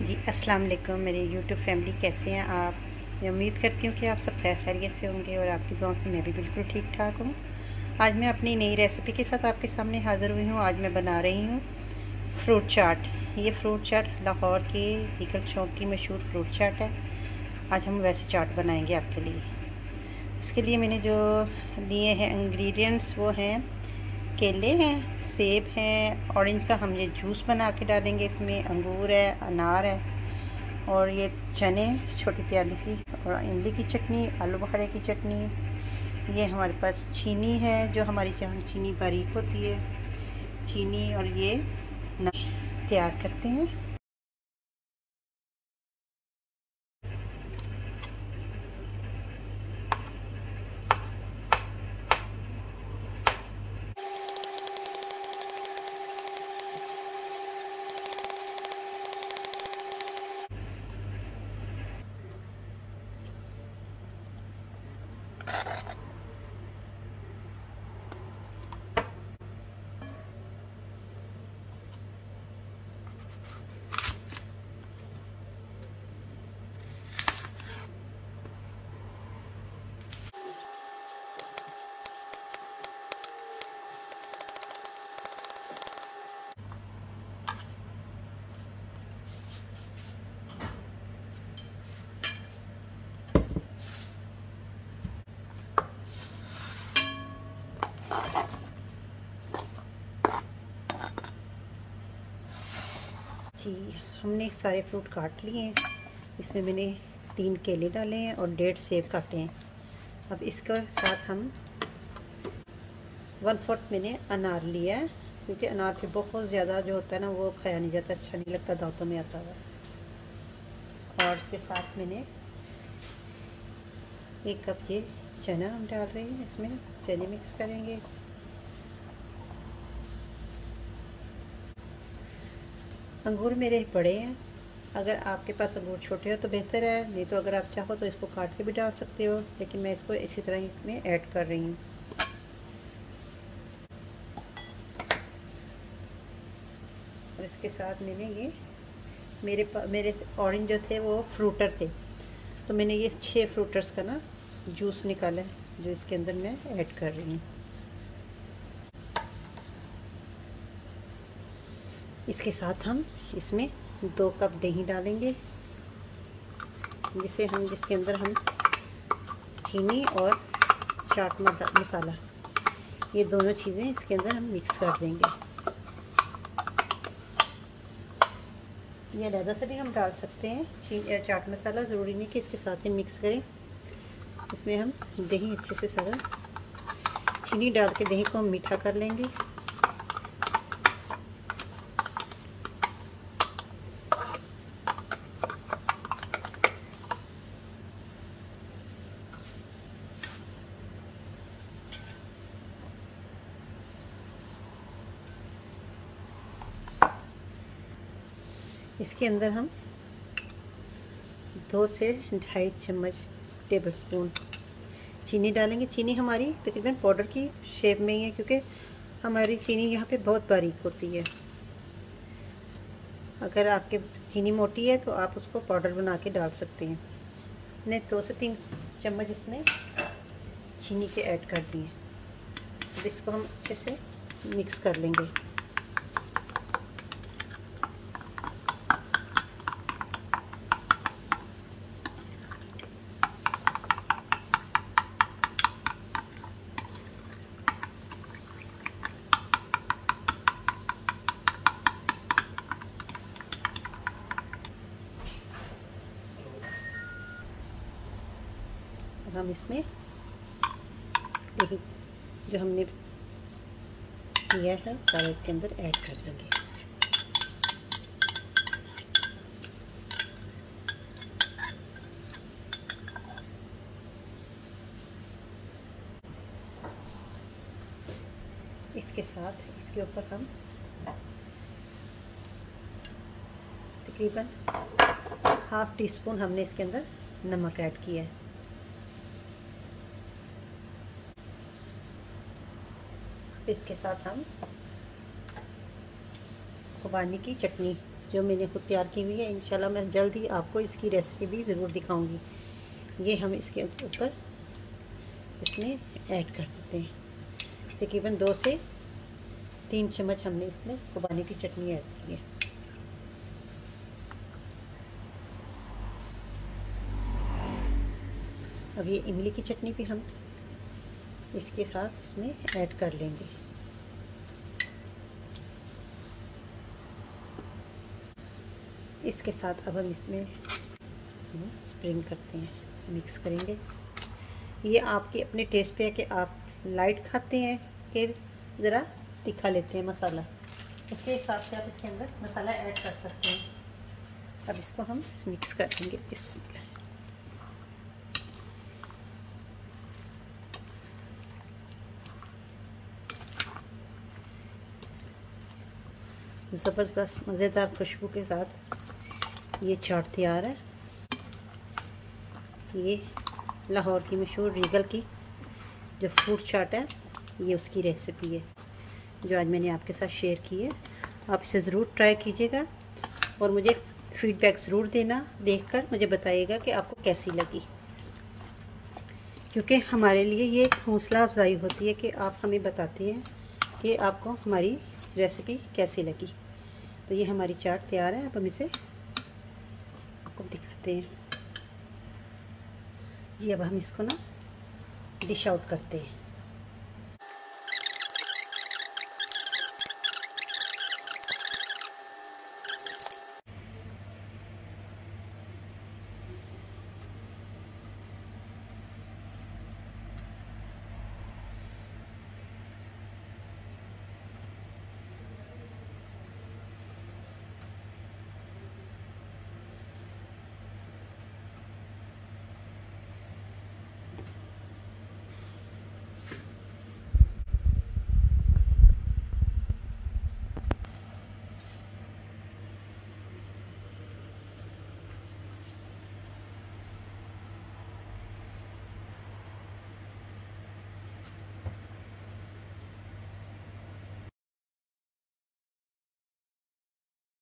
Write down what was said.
जी, अस्सलाम वालेकुम। मेरे यूट्यूब फैमिली कैसे हैं आप? मैं उम्मीद करती हूँ कि आप सब खैर खैरियत से होंगे और आपकी दुआओं से मैं भी बिल्कुल ठीक ठाक हूँ। आज मैं अपनी नई रेसिपी के साथ आपके सामने हाज़िर हुई हूँ। आज मैं बना रही हूँ फ्रूट चाट ये फ्रूट चाट लाहौर के ईगल चौक की मशहूर फ्रूट चाट है। आज हम वैसे चाट बनाएँगे आपके लिए। इसके लिए मैंने जो लिए हैं इंग्रेडिएंट्स वो हैं केले हैं, सेब हैं ऑरेंज का हम ये जूस बना के डालेंगे, इसमें अंगूर है, अनार है और ये चने, छोटी प्याली सी और इमली की चटनी, आलू बुखारे की चटनी। ये हमारे पास चीनी है, जो हमारी जहाँ चीनी बारीक होती है। चीनी और ये तैयार करते हैं। जी, हमने सारे फ्रूट काट लिए हैं। इसमें मैंने तीन केले डाले हैं और डेढ़ सेब काटे हैं। अब इसके साथ हम वन फोर्थ मैंने अनार लिया है, क्योंकि अनार पे बहुत ज़्यादा जो होता है ना, वो खाया नहीं जाता अच्छा नहीं लगता, दांतों में आता हुआ। और इसके साथ मैंने एक कप ये चना हम डाल रहे हैं, इसमें चने मिक्स करेंगे। अंगूर मेरे बड़े हैं। अगर आपके पास अंगूर छोटे हो तो बेहतर है, नहीं तो अगर आप चाहो तो इसको काट के भी डाल सकते हो, लेकिन मैं इसको इसी तरह इसमें ऐड कर रही हूँ। और इसके साथ ये मेरे मेरे ऑरेंज जो थे वो फ्रूटर थे। तो मैंने ये छः फ्रूटर्स का ना जूस निकाला जो इसके अंदर मैं ऐड कर रही हूँ। इसके साथ हम इसमें दो कप दही डालेंगे, जिसे हम, जिसके अंदर हम चीनी और चाट मसाला, ये दोनों चीज़ें इसके अंदर हम मिक्स कर देंगे। ये अलहदा से भी हम डाल सकते हैं, चीनी चाट मसाला ज़रूरी नहीं कि इसके साथ ही मिक्स करें। इसमें हम दही अच्छे से सारा, चीनी डाल के दही को हम मीठा कर लेंगे। इसके अंदर हम दो से ढाई चम्मच टेबल स्पून चीनी डालेंगे। चीनी हमारी तकरीबन पाउडर की शेप में ही है, क्योंकि हमारी चीनी यहाँ पे बहुत बारीक होती है। अगर आपके चीनी मोटी है तो आप उसको पाउडर बना के डाल सकते हैं। मैंने दो से तीन चम्मच इसमें चीनी के ऐड कर दिए। अब इसको हम अच्छे से मिक्स कर लेंगे। अब हम इसमें जो हमने किया है सारा इसके अंदर ऐड कर देंगे। इसके साथ, इसके ऊपर हम तकरीबन हाफ़ टी स्पून हमने इसके अंदर नमक ऐड किया है। इसके साथ हम खुबानी की चटनी जो मैंने खुद तैयार की हुई है। इंशाल्लाह मैं जल्द ही आपको इसकी रेसिपी भी ज़रूर दिखाऊँगी। ये हम इसके ऊपर इसमें ऐड कर देते हैं। तकरीबन दो से तीन चम्मच हमने इसमें खुबानी की चटनी ऐड की है। अब ये इमली की चटनी भी हम इसके साथ इसमें ऐड कर लेंगे। इसके साथ अब हम इसमें स्प्रिंग करते हैं मिक्स करेंगे। ये आपके अपने टेस्ट पे है कि आप लाइट खाते हैं कि ज़रा तीखा लेते हैं मसाला। उसके हिसाब से आप इसके अंदर मसाला ऐड कर सकते हैं। अब इसको हम मिक्स कर देंगे। इस ज़बरदस्त, मज़ेदार खुशबू के साथ ये चाट तैयार है। ये लाहौर की मशहूर रीगल की जो फ्रूट चाट है, ये उसकी रेसिपी है, जो आज मैंने आपके साथ शेयर की है। आप इसे ज़रूर ट्राई कीजिएगा और मुझे फीडबैक ज़रूर देना, देखकर मुझे बताइएगा कि आपको कैसी लगी। क्योंकि हमारे लिए ये एक हौसला अफजाई होती है कि आप हमें बताते हैं कि आपको हमारी रेसिपी कैसी लगी। तो ये हमारी चाट तैयार है अब हम इसे आपको दिखाते हैं। जी अब हम इसको ना डिश आउट करते हैं।